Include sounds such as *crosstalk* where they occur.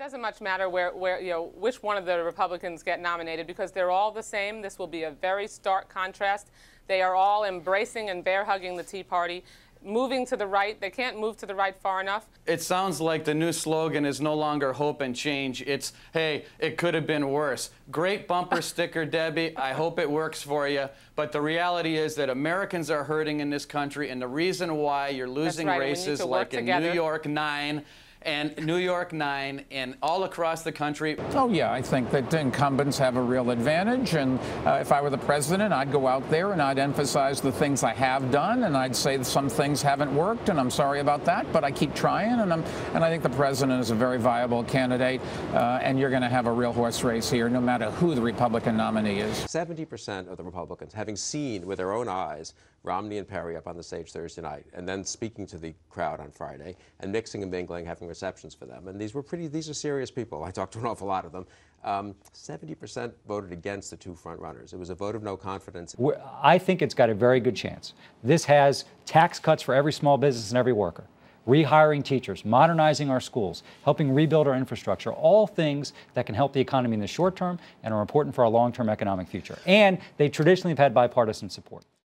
doesn't much matter where, where, you know, which one of the Republicans get nominated because they're all the same. This will be a very stark contrast. They are all embracing and bear hugging the Tea Party, moving to the right. They can't move to the right far enough. It sounds like the new slogan is no longer hope and change. It's, hey, it could have been worse. Great bumper *laughs* sticker, Debbie. I hope it works for you. But the reality is that Americans are hurting in this country, and the reason why you're losing right, races like in. New York 9 and New York 9 and all across the country. Oh, yeah, I think that incumbents have a real advantage. And uh, if I were the president, I'd go out there and I'd emphasize the things I have done. And I'd say some things haven't worked. And I'm sorry about that, but I keep trying. And, I'm, and I think the president is a very viable candidate. Uh, and you're going to have a real horse race here, no matter who the Republican nominee is. 70% of the Republicans, having seen with their own eyes Romney and Perry up on the stage Thursday night, and then speaking to the crowd on Friday, and mixing and mingling, having receptions for them. And these were pretty, these are serious people. I talked to an awful lot of them. Um, 70% voted against the two front runners. It was a vote of no confidence. I think it's got a very good chance. This has tax cuts for every small business and every worker rehiring teachers, modernizing our schools, helping rebuild our infrastructure, all things that can help the economy in the short term and are important for our long term economic future. And they traditionally have had bipartisan support.